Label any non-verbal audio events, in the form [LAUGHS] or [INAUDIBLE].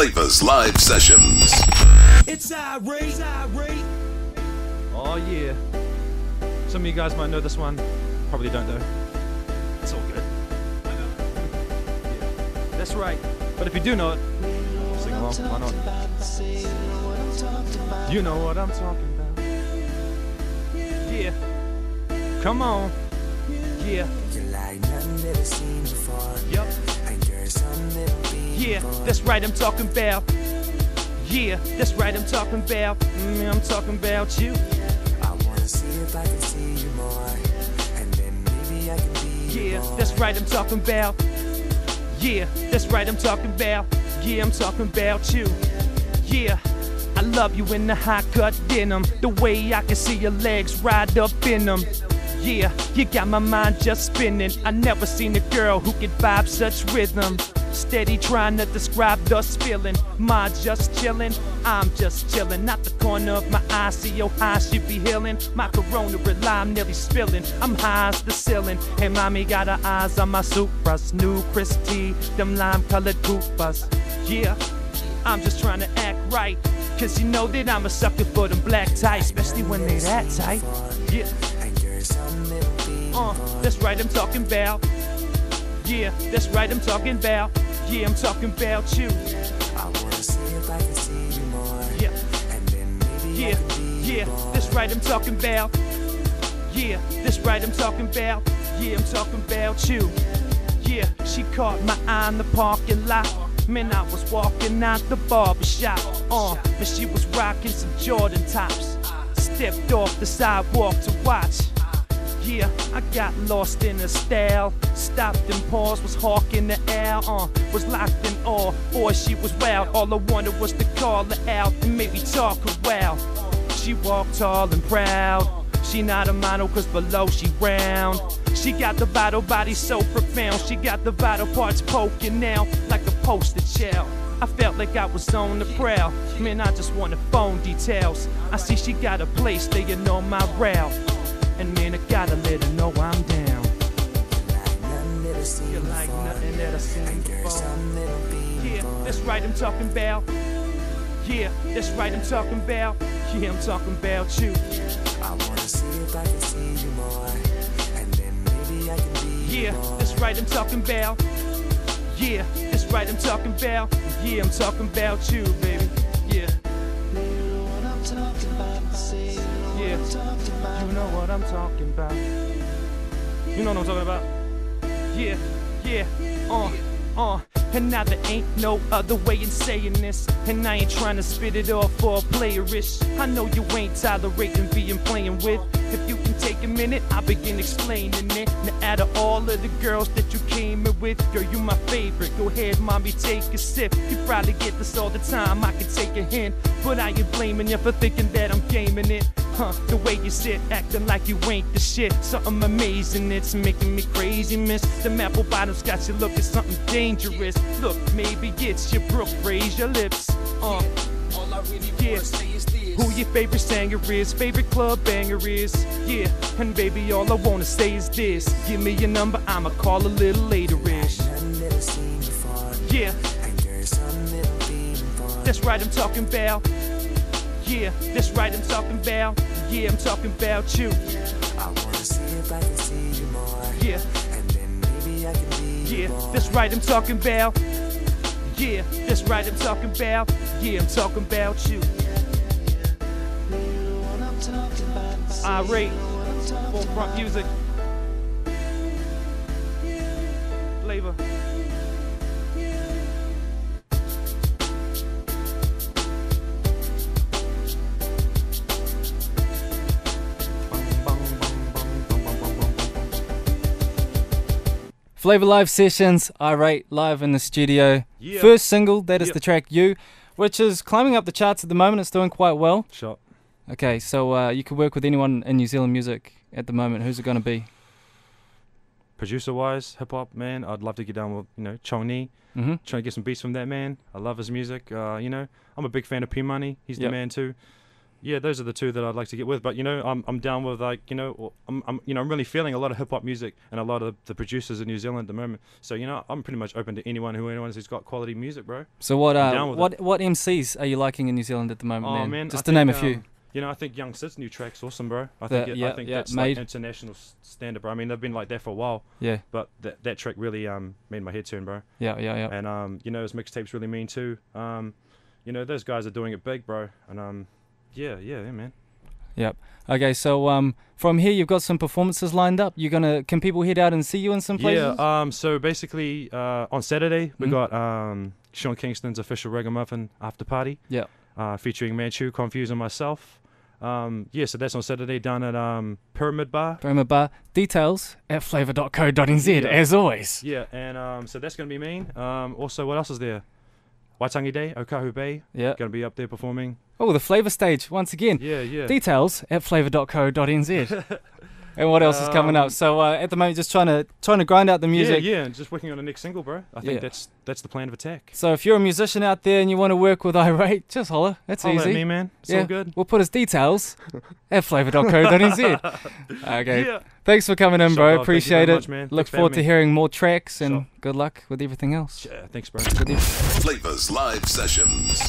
Flava's Live Sessions. It's Irate, Irate. Oh yeah. Some of you guys might know this one. Probably don't though. It's all good. Yeah, that's right. But if you do know it, sing along. Why not? You know what I'm talking about. Yeah. Come on. Yeah. Yeah, that's right, I'm talking about. Yeah, that's right, I'm talking about. Mm, I'm talking about you. Yeah, that's right, I'm talking about. Yeah, that's right, I'm talking about. Yeah, I'm talking about you. Yeah, I love you in the high cut denim. The way I can see your legs ride up in them. Yeah, you got my mind just spinning. I never seen a girl who could vibe such rhythm. Steady trying to describe thus feeling. My just chillin', I'm just chillin'. Not the corner of my eye, see your high should be healing. My corona rely, I'm nearly spilling. I'm high as the ceiling. Hey, mommy got her eyes on my Supras. New Christie, them lime colored Coopers. Yeah, I'm just trying to act right. Cause you know that I'm a sucker for them black tights, especially when they that tight. Yeah. Uh, that's right, I'm talking about. Yeah, that's right, I'm talking about. Yeah, I'm talking about you. Yeah. Yeah, yeah, that's right, I'm talking about. Yeah, that's right, I'm talking about. Yeah, I'm talking about you. Yeah, she caught my eye in the parking lot. Man, I was walking out the barber shop. Uh, but she was rocking some Jordan tops. Stepped off the sidewalk to watch. Yeah, I got lost in her style. Stopped and paused, was hawking the air. Uh, was locked in awe. Boy, she was wild. All I wanted was to call her out and maybe talk a while. She walked tall and proud. She not a model cause below she round. She got the vital body so profound. She got the vital parts poking now like a poster child. I felt like I was on the prowl. Man, I just want wanted phone details. I see she got a place staying on my route. And man, I gotta let her know I'm down. You're like nothing that I've seen before. Yeah, that's right, I'm talking about. Yeah, that's right, I'm talking about. Yeah, I'm talking about you. I wanna see if I can see you more. And then maybe I can be Yeah, that's right, I'm talking about. Yeah, that's right, I'm talking about. Yeah, I'm talking about you, baby. Yeah, what I'm talking about. You know what I'm talking about? Yeah, yeah, uh, uh. And now there ain't no other way in saying this. And I ain't trying to spit it off for a playerish. I know you ain't tolerating being playing with. If you can take a minute, I'll begin explaining it. Now, out of all of the girls that you came in with, girl, you my favorite. Go ahead, mommy, take a sip. You probably get this all the time, I can take a hint. But I ain't blaming you for thinking that I'm gaming it. Huh, the way you sit, acting like you ain't the shit. Something amazing, it's making me crazy, miss. The apple bottoms got you looking something dangerous. Look, maybe it's your Brooke, raise your lips. Uh, all I really yeah. Who your favorite singer is, favorite club banger is. Yeah, and baby, all I wanna say is this. Give me your number, I'ma call a little later-ish. Yeah. That's right, I'm talking about. Yeah, that's right, I'm talking about. Yeah, I'm talking about you. I wanna see if I can see you more. Yeah. And then maybe I can be Yeah, that's right, I'm talking about. Yeah, that's right, I'm talking about. Yeah, I'm talking about you. Irate, forefront music, Flava. Flava Live Sessions, Irate live in the studio. Yeah. First single, that is the track You, which is climbing up the charts at the moment. It's doing quite well. Sure. Okay, so uh, you could work with anyone in New Zealand music at the moment. Who's it going to be? Producer wise, hip hop man, I'd love to get down with you know Chong-Nee, Mm-hmm. trying to get some beats from that man. I love his music. Uh, you know, I'm a big fan of P Money. He's Yep. the man too. Yeah, those are the two that I'd like to get with. But you know, I'm I'm down with like you know, I'm, I'm you know I'm really feeling a lot of hip hop music and a lot of the producers in New Zealand at the moment. So you know, I'm pretty much open to anyone who anyone who's got quality music, bro. So what uh, down with what what MCs are you liking in New Zealand at the moment? Oh then? man, just I to name a few. um, You know, I think Young Sid's new track's awesome, bro. I The- think it, yeah, I think yeah, that's Made. like international standard, bro. I mean, they've been like that for a while, Yeah, but that that track really um made my head turn, bro. yeah, yeah, yeah. And um, you know, his mixtapes really mean too. Um, you know, those guys are doing it big, bro. And um, yeah, yeah, yeah, man. Yep. Okay, so um, from here you've got some performances lined up. You're gonna can people head out and see you in some places? Yeah. Um. So basically, uh, on Saturday we Mhm. got um Sean Kingston's official Raggamuffin after party. Yeah. Uh, featuring Manchu, Confused, and myself. Um. Yeah. So that's on Saturday down at um Pyramid Bar. Pyramid Bar. Details at flava.co.nz Yeah. as always. Yeah. And um. So that's gonna be mean. Um. Also, what else is there? Waitangi Day, Okahu Bay, Yeah. gonna be up there performing. Oh, the Flava stage once again. Yeah. Yeah. Details at flava.co.nz. [LAUGHS] and what else is coming up? Um, So uh, at the moment, just trying to trying to grind out the music. Yeah, yeah, and just working on the next single, bro. I think Yeah. that's that's the plan of attack. So if you're a musician out there and you want to work with [LAUGHS] Irate, just holler. That's Holla easy. at me, man. It's Yeah. all good. We'll put his details [LAUGHS] at flava.co.nz. [LAUGHS] okay. Yeah. Thanks for coming in, Sure, bro. thank you Appreciate very it. much, man. Look Thanks forward to me. hearing more tracks and Sure. good luck with everything else. Yeah, thanks, bro. With everything. Flava's Live Sessions.